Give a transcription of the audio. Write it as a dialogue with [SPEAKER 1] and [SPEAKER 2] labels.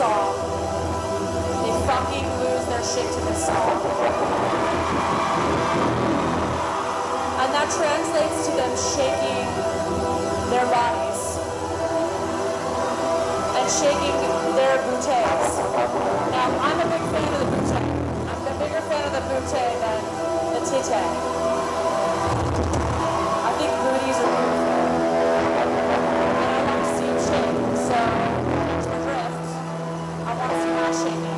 [SPEAKER 1] song, they fucking lose their shit to this song. And that translates to them shaking their bodies and shaking their booties. Now, I'm a big fan of the bootay. I'm a bigger fan of the bootay than the tite. Want